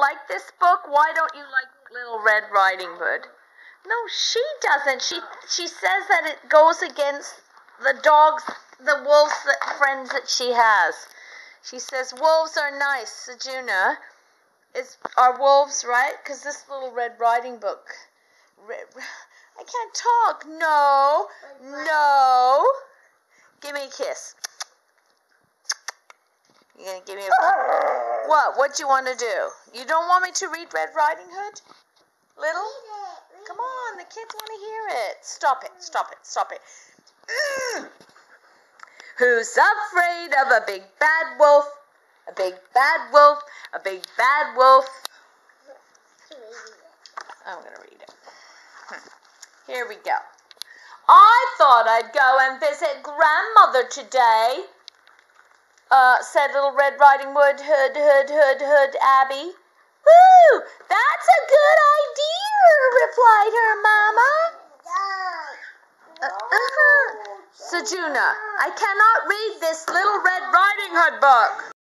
like this book? Why don't you like Little Red Riding Hood? No, she doesn't. She she says that it goes against the dogs, the wolves that friends that she has. She says wolves are nice, Sejuna. Is are wolves right? Because this little Red Riding book. Red, I can't talk. No, no. Give me a kiss. You gonna give me a what? What do you want to do? You don't want me to read Red Riding Hood, little? Come on, the kids want to hear it. Stop it! Stop it! Stop it! Who's afraid of a big bad wolf? A big bad wolf. A big bad wolf. I'm gonna read it. Hmm. Here we go. I thought I'd go and visit grandmother today uh, said Little Red Riding Hood, Hood, Hood, Hood, Hood, Abby. Woo! That's a good idea, replied her mamma. Uh, uh-huh. Sejuna, I cannot read this Little Red Riding Hood book.